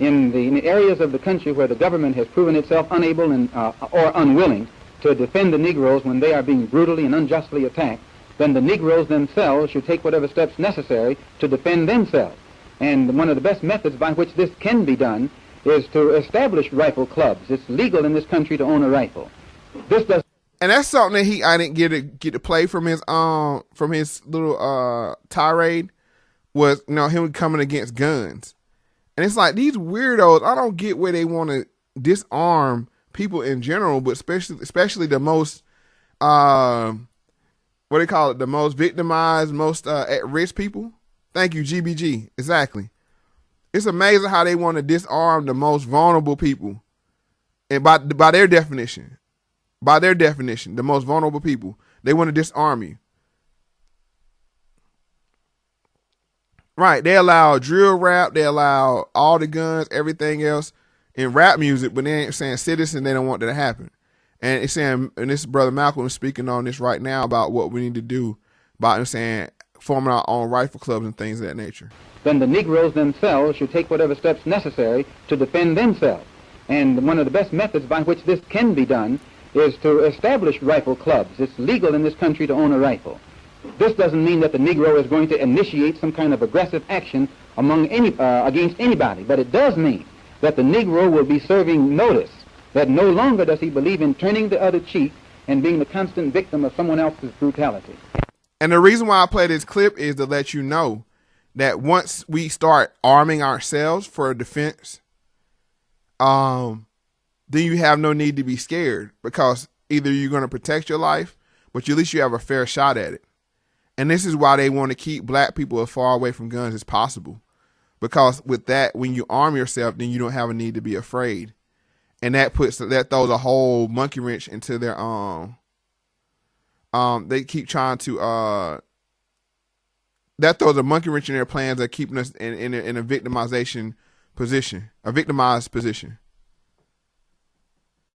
in the, in areas of the country where the government has proven itself unable and, uh, or unwilling to defend the Negroes when they are being brutally and unjustly attacked, then the Negroes themselves should take whatever steps necessary to defend themselves. And one of the best methods by which this can be done is to establish rifle clubs. It's legal in this country to own a rifle. This does. And that's something that he I didn't get to get to play from his um from his little uh tirade was you know him coming against guns. And it's like these weirdos, I don't get where they want to disarm people in general, but especially especially the most uh, what do they call it, the most victimized, most uh, at risk people. Thank you, GBG. Exactly. It's amazing how they want to disarm the most vulnerable people. And by by their definition, by their definition, the most vulnerable people, they want to disarm you. Right. They allow drill rap, they allow all the guns, everything else in rap music, but they ain't saying citizen, they don't want that to happen. And it's saying, and this brother Malcolm is speaking on this right now about what we need to do about him saying forming our own rifle clubs and things of that nature. Then the Negroes themselves should take whatever steps necessary to defend themselves. And one of the best methods by which this can be done is to establish rifle clubs. It's legal in this country to own a rifle. This doesn't mean that the Negro is going to initiate some kind of aggressive action among any, uh, against anybody, but it does mean that the Negro will be serving notice that no longer does he believe in turning the other cheek and being the constant victim of someone else's brutality. And the reason why I play this clip is to let you know that once we start arming ourselves for a defense, um, then you have no need to be scared because either you're going to protect your life, but at least you have a fair shot at it. And this is why they want to keep black people as far away from guns as possible. Because with that, when you arm yourself, then you don't have a need to be afraid and that puts that throws a whole monkey wrench into their um um they keep trying to uh that throws a monkey wrench in their plans of keeping us in in in a victimization position, a victimized position.